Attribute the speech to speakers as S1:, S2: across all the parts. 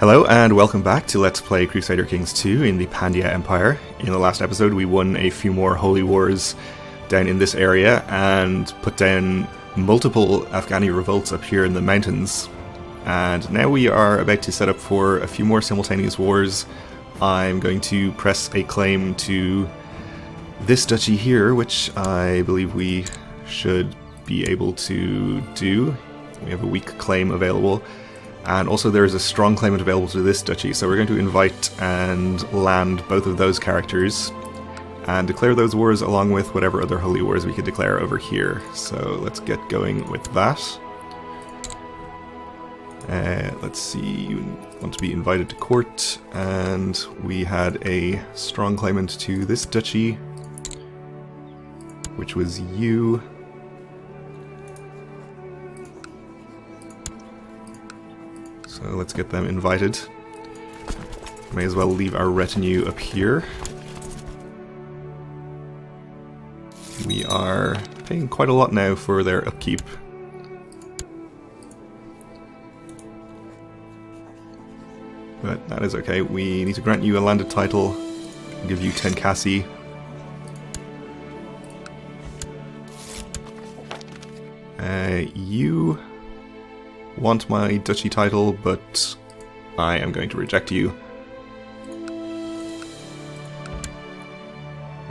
S1: Hello and welcome back to Let's Play Crusader Kings 2 in the Pandya Empire. In the last episode we won a few more holy wars down in this area and put down multiple Afghani revolts up here in the mountains. And now we are about to set up for a few more simultaneous wars. I'm going to press a claim to this duchy here, which I believe we should be able to do. We have a weak claim available. And also there is a strong claimant available to this duchy, so we're going to invite and land both of those characters and declare those wars along with whatever other holy wars we could declare over here. So let's get going with that. Uh, let's see, you want to be invited to court, and we had a strong claimant to this duchy, which was you. So let's get them invited. May as well leave our retinue up here. We are paying quite a lot now for their upkeep. But that is okay. We need to grant you a landed title, give you 10 Cassie. Uh, you want my duchy title, but I am going to reject you.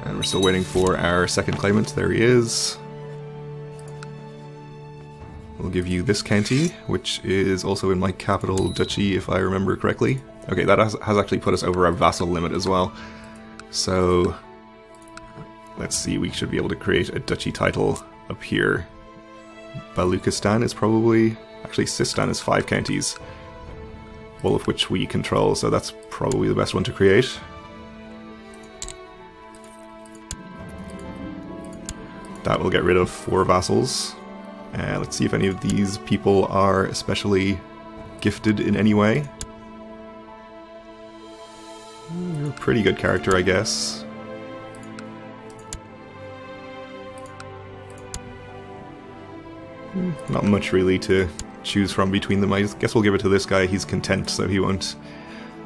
S1: And we're still waiting for our second claimant. There he is. We'll give you this county, which is also in my capital duchy, if I remember correctly. Okay, that has, has actually put us over our vassal limit as well. So, let's see, we should be able to create a duchy title up here. Baluchistan is probably... Actually, Sistan is five counties, all of which we control, so that's probably the best one to create. That will get rid of four vassals. Uh, let's see if any of these people are especially gifted in any way. You're a pretty good character, I guess. Hmm, not much really to choose from between them. I guess we'll give it to this guy. He's content, so he won't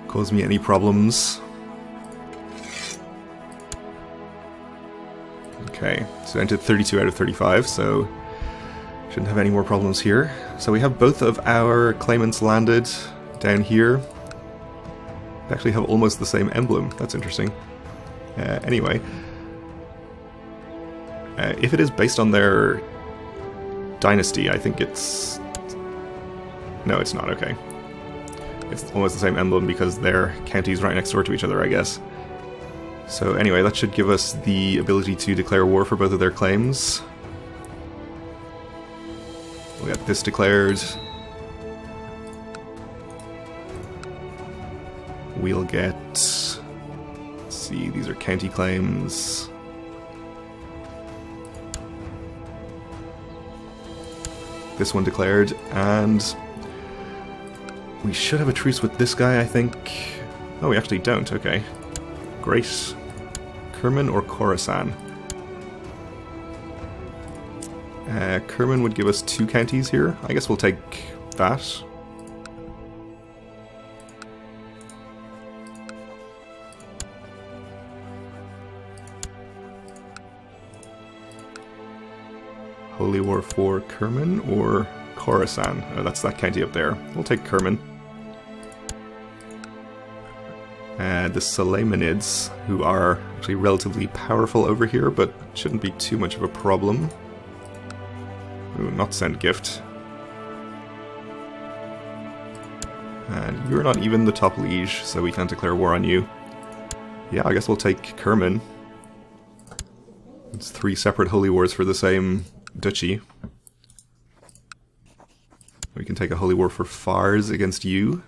S1: cause me any problems. Okay, so entered 32 out of 35, so shouldn't have any more problems here. So we have both of our claimants landed down here. They actually have almost the same emblem. That's interesting. Uh, anyway, uh, if it is based on their dynasty, I think it's... No, it's not, okay. It's almost the same emblem because their counties right next door to each other, I guess. So anyway, that should give us the ability to declare war for both of their claims. We got this declared. We'll get... Let's see, these are county claims. This one declared, and we should have a truce with this guy, I think. Oh, we actually don't, okay. Grace. Kerman or Khorasan? Uh, Kerman would give us two counties here. I guess we'll take that. Holy War for Kerman or Khorasan? Oh, that's that county up there. We'll take Kerman. Uh, the Suleimanids, who are actually relatively powerful over here, but shouldn't be too much of a problem. Ooh, not send gift. And you're not even the top liege, so we can't declare war on you. Yeah, I guess we'll take Kerman. It's three separate holy wars for the same duchy. We can take a holy war for Fars against you.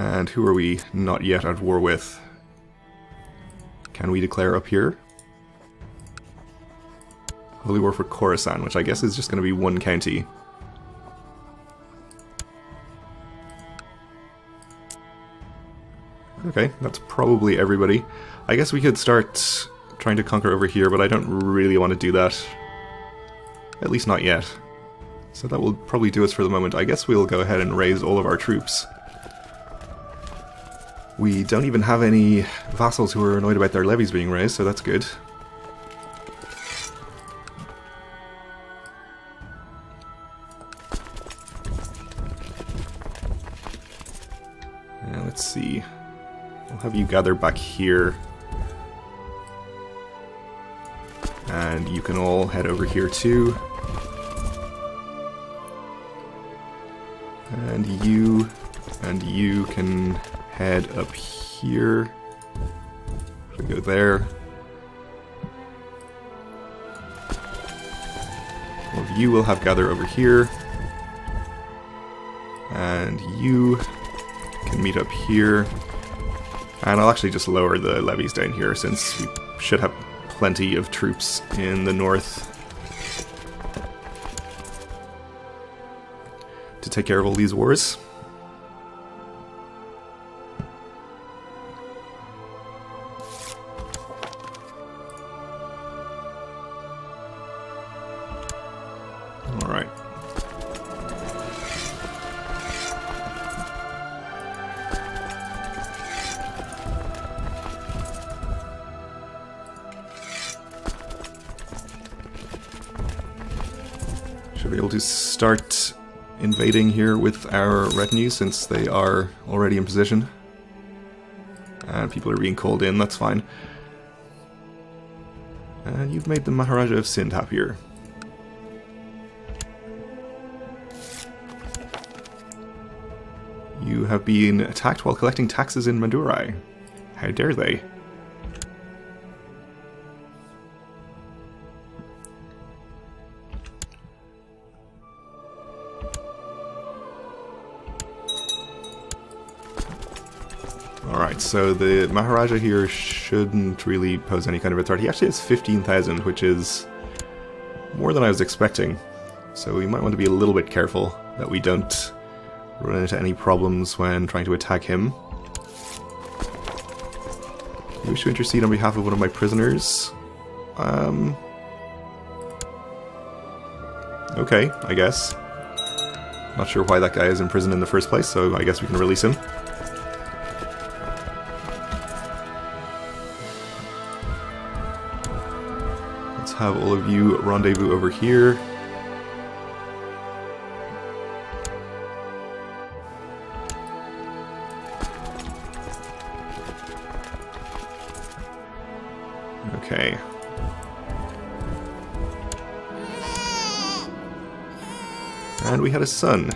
S1: And who are we not yet at war with? Can we declare up here? Holy War for Khorasan, which I guess is just going to be one county. Okay, that's probably everybody. I guess we could start trying to conquer over here, but I don't really want to do that. At least not yet. So that will probably do us for the moment. I guess we'll go ahead and raise all of our troops. We don't even have any vassals who are annoyed about their levies being raised, so that's good. Now let's see. I'll have you gather back here. And you can all head over here too. And you and you can head up here. Should go there. Of you will have gather over here. And you can meet up here. And I'll actually just lower the levies down here since we should have plenty of troops in the north to take care of all these wars. Be able to start invading here with our retinue since they are already in position. And people are being called in, that's fine. And you've made the Maharaja of Sindh happier. You have been attacked while collecting taxes in Madurai. How dare they? So the Maharaja here shouldn't really pose any kind of a threat. He actually has 15,000, which is more than I was expecting. So we might want to be a little bit careful that we don't run into any problems when trying to attack him. You wish to intercede on behalf of one of my prisoners? Um... Okay, I guess. Not sure why that guy is in prison in the first place, so I guess we can release him. Have all of you rendezvous over here. Okay. And we had a son,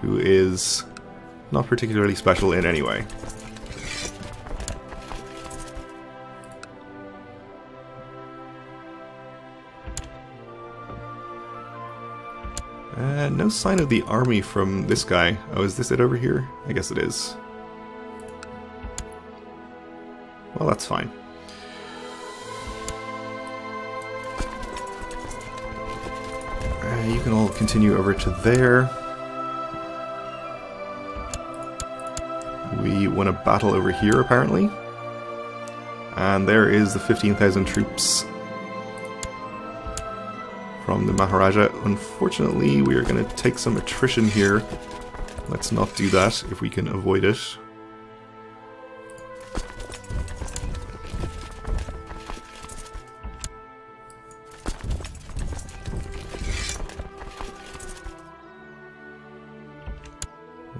S1: who is not particularly special in any way. Uh, no sign of the army from this guy. Oh, is this it over here? I guess it is. Well, that's fine. Uh, you can all continue over to there. We won a battle over here, apparently. And there is the 15,000 troops from the Maharaja. Unfortunately, we are going to take some attrition here. Let's not do that if we can avoid it.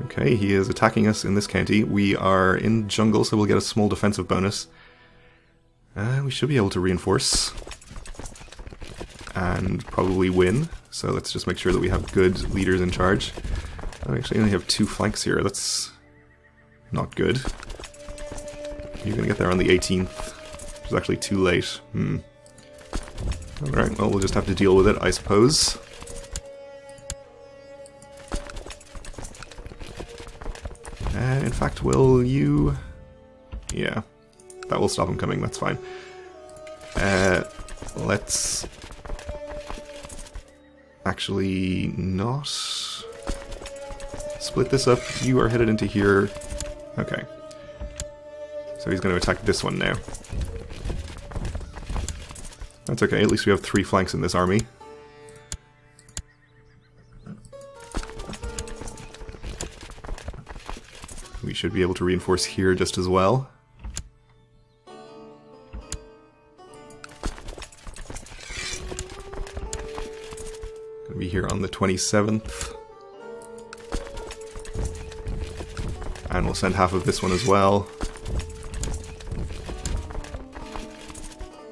S1: Okay, he is attacking us in this county. We are in jungle, so we'll get a small defensive bonus. Uh, we should be able to reinforce. And probably win. So let's just make sure that we have good leaders in charge. I actually only have two flanks here. That's not good. You're going to get there on the 18th, which is actually too late. Hmm. Alright, well, we'll just have to deal with it, I suppose. Uh, in fact, will you... Yeah, that will stop him coming, that's fine. Uh, let's actually not split this up. You are headed into here. Okay. So he's going to attack this one now. That's okay, at least we have three flanks in this army. We should be able to reinforce here just as well. Here on the 27th. And we'll send half of this one as well.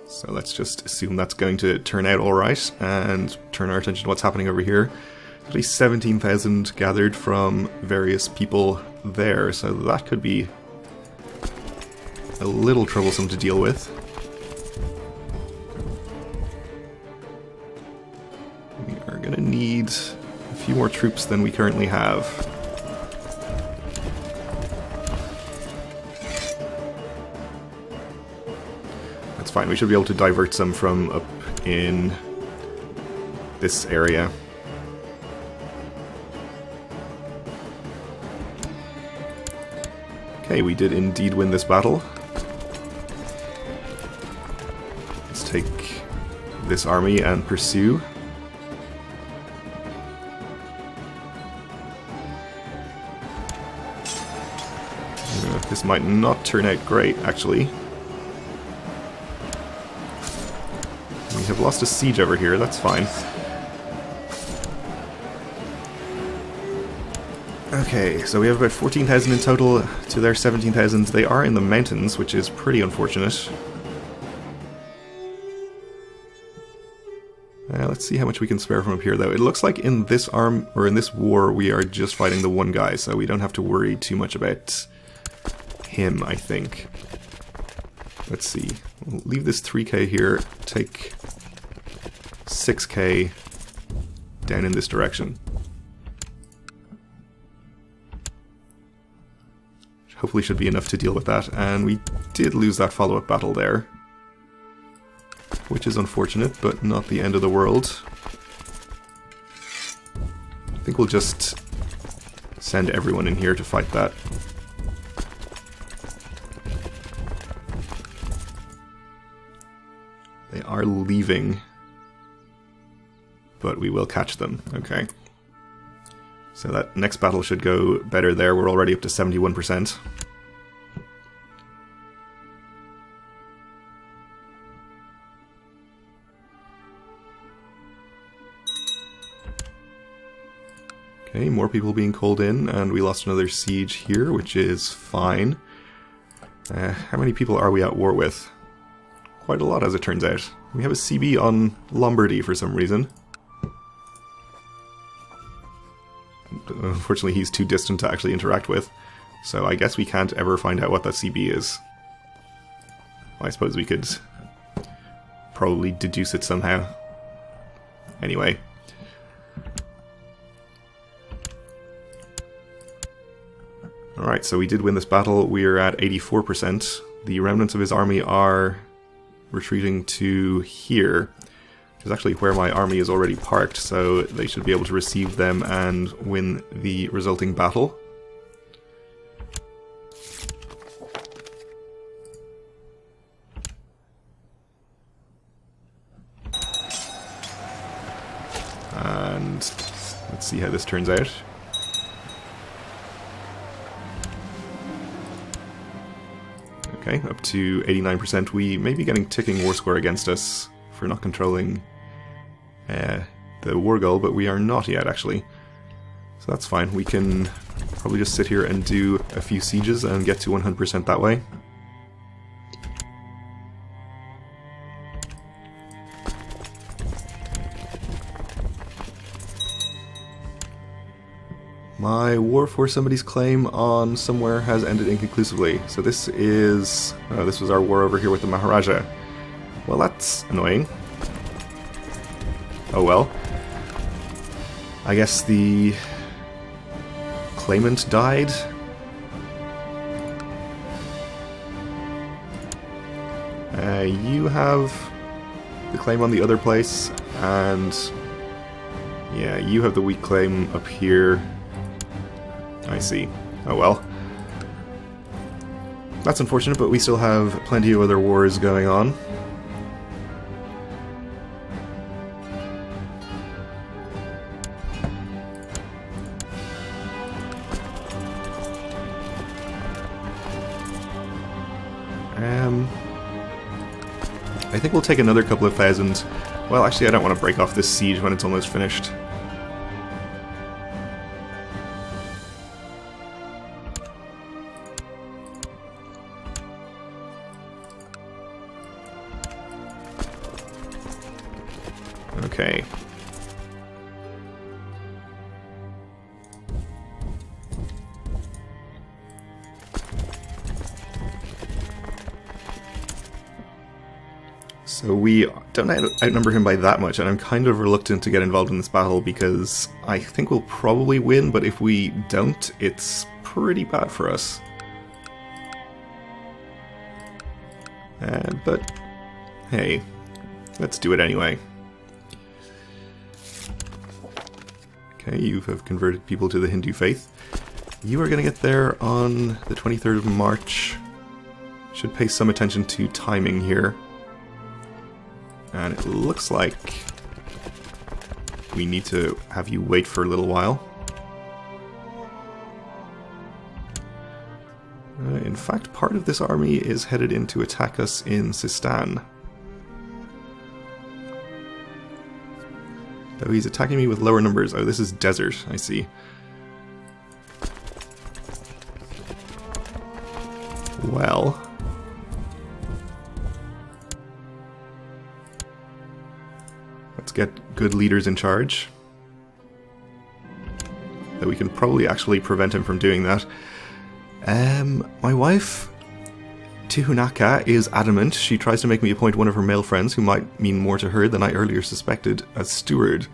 S1: So let's just assume that's going to turn out alright and turn our attention to what's happening over here. At least 17,000 gathered from various people there, so that could be a little troublesome to deal with. Need a few more troops than we currently have. That's fine, we should be able to divert some from up in this area. Okay, we did indeed win this battle. Let's take this army and pursue. Might not turn out great, actually. We have lost a siege over here, that's fine. Okay, so we have about 14,000 in total to their 17,000. They are in the mountains, which is pretty unfortunate. Uh, let's see how much we can spare from up here, though. It looks like in this arm, or in this war, we are just fighting the one guy, so we don't have to worry too much about him, I think. Let's see. We'll leave this 3k here, take 6k down in this direction. hopefully should be enough to deal with that. And we did lose that follow-up battle there. Which is unfortunate, but not the end of the world. I think we'll just send everyone in here to fight that. Are leaving. But we will catch them. Okay. So that next battle should go better there. We're already up to 71%. Okay, more people being called in, and we lost another siege here, which is fine. Uh, how many people are we at war with? Quite a lot, as it turns out. We have a CB on Lombardy for some reason. Unfortunately, he's too distant to actually interact with, so I guess we can't ever find out what that CB is. I suppose we could probably deduce it somehow. Anyway. Alright, so we did win this battle. We are at 84%. The remnants of his army are retreating to here, which is actually where my army is already parked, so they should be able to receive them and win the resulting battle. And let's see how this turns out. Okay, up to 89%. We may be getting ticking war score against us for not controlling uh, the war goal, but we are not yet, actually. So that's fine. We can probably just sit here and do a few sieges and get to 100% that way. My war for somebody's claim on somewhere has ended inconclusively. So this is... Oh, this was our war over here with the Maharaja. Well, that's annoying. Oh well. I guess the claimant died. Uh, you have the claim on the other place, and yeah, you have the weak claim up here. I see. Oh well. That's unfortunate, but we still have plenty of other wars going on. Um, I think we'll take another couple of thousand. Well, actually, I don't want to break off this siege when it's almost finished. Okay. So we don't outnumber him by that much, and I'm kind of reluctant to get involved in this battle because I think we'll probably win, but if we don't, it's pretty bad for us. Uh, but, hey, let's do it anyway. Okay, you have converted people to the Hindu faith. You are going to get there on the 23rd of March. Should pay some attention to timing here. And it looks like we need to have you wait for a little while. Uh, in fact, part of this army is headed in to attack us in Sistan. Though he's attacking me with lower numbers. Oh, this is desert, I see. Well... Let's get good leaders in charge. Though we can probably actually prevent him from doing that. Um, my wife Tihunaka is adamant. She tries to make me appoint one of her male friends, who might mean more to her than I earlier suspected, as steward.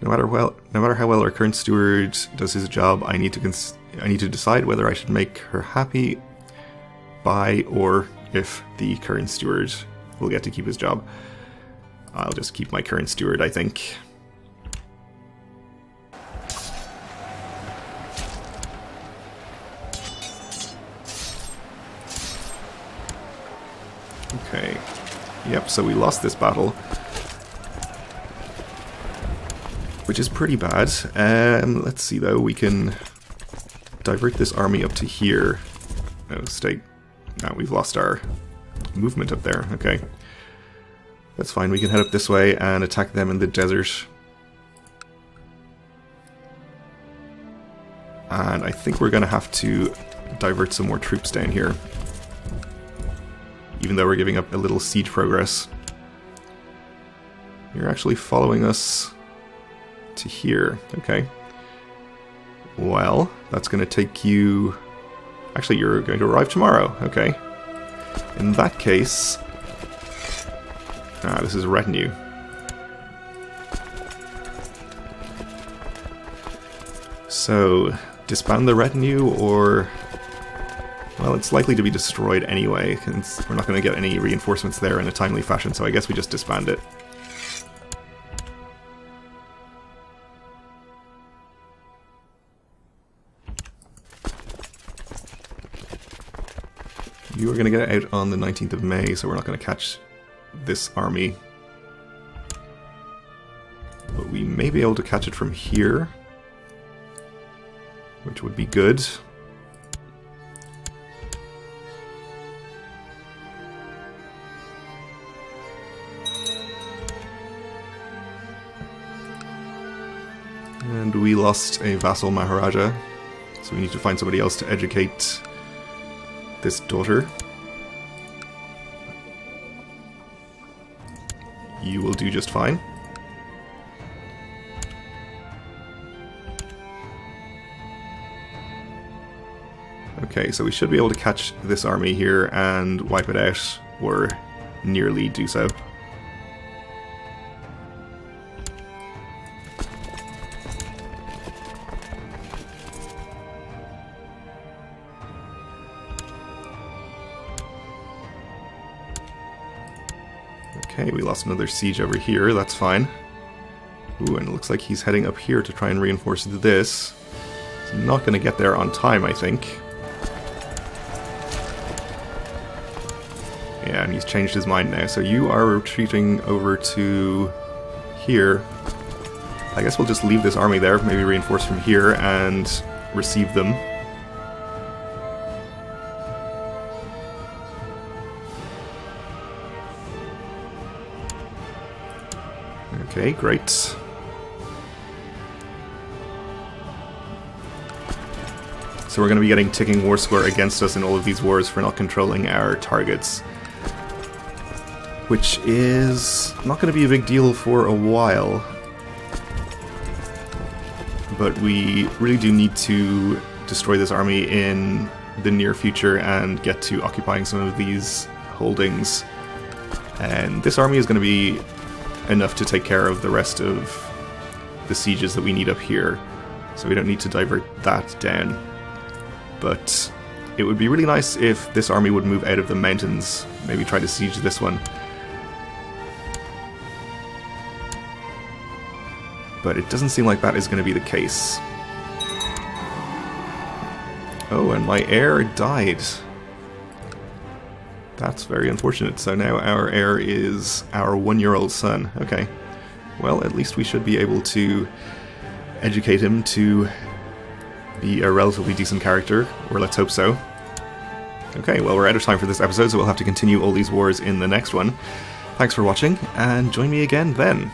S1: No matter well, no matter how well our current steward does his job, I need to I need to decide whether I should make her happy by or if the current steward will get to keep his job. I'll just keep my current steward, I think. Yep, so we lost this battle. Which is pretty bad. Um, let's see though, we can divert this army up to here. Oh, stay. Now we've lost our movement up there. Okay. That's fine, we can head up this way and attack them in the desert. And I think we're going to have to divert some more troops down here even though we're giving up a little siege progress. You're actually following us to here, okay. Well, that's going to take you... Actually, you're going to arrive tomorrow, okay. In that case... Ah, this is retinue. So, disband the retinue, or well, it's likely to be destroyed anyway, since we're not going to get any reinforcements there in a timely fashion, so I guess we just disband it. You are going to get out on the 19th of May, so we're not going to catch this army. But we may be able to catch it from here, which would be good. We lost a vassal Maharaja, so we need to find somebody else to educate this daughter. You will do just fine. Okay, so we should be able to catch this army here and wipe it out, or nearly do so. Okay, we lost another siege over here, that's fine. Ooh, and it looks like he's heading up here to try and reinforce this. He's not going to get there on time, I think. Yeah, and he's changed his mind now. So you are retreating over to here. I guess we'll just leave this army there, maybe reinforce from here and receive them. Okay, great. So we're going to be getting ticking war against us in all of these wars for not controlling our targets. Which is not going to be a big deal for a while. But we really do need to destroy this army in the near future and get to occupying some of these holdings. And this army is going to be enough to take care of the rest of the sieges that we need up here. So we don't need to divert that down but it would be really nice if this army would move out of the mountains, maybe try to siege this one. But it doesn't seem like that is going to be the case. Oh, and my heir died. That's very unfortunate. So now our heir is our one-year-old son. Okay. Well, at least we should be able to educate him to be a relatively decent character, or let's hope so. Okay, well we're out of time for this episode, so we'll have to continue all these wars in the next one. Thanks for watching, and join me again then.